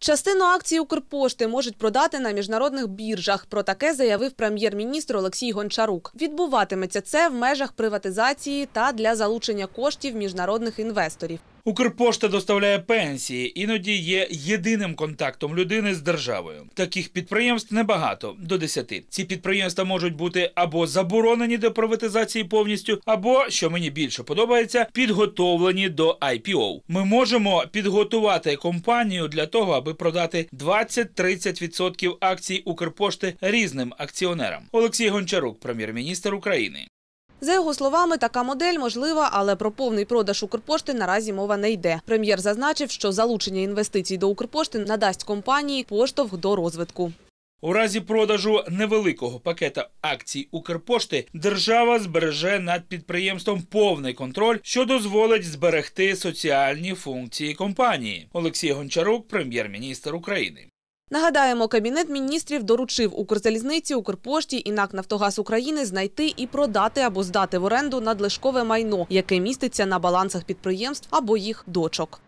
Частину акцій Укрпошти можуть продати на міжнародних біржах. Про таке заявив прем'єр-міністр Олексій Гончарук. Відбуватиметься це в межах приватизації та для залучення коштів міжнародних інвесторів. Укрпошта доставляє пенсії, іноді є єдиним контактом людини з державою. Таких підприємств небагато до 10. Ці підприємства можуть бути або заборонені до приватизації повністю, або, що мені більше подобається, підготовлені до IPO. Ми можемо підготувати компанію для того, аби продати 20-30% акцій Укрпошти різним акціонерам. Олексій Гончарук, прем'єр-міністр України. За його словами, така модель можлива, але про повний продаж Укрпошти наразі мова не йде. Прем'єр зазначив, що залучення інвестицій до Укрпошти надасть компанії поштовх до розвитку. У разі продажу невеликого пакета акцій Укрпошти держава збереже над підприємством повний контроль, що дозволить зберегти соціальні функції компанії. Олексій Гончарук, прем'єр-міністр України. Нагадаємо, кабінет міністрів доручив Укрзалізниці, Укрпошті і НАК «Нафтогаз України знайти і продати або здати в оренду надлишкове майно, яке міститься на балансах підприємств або їх дочок.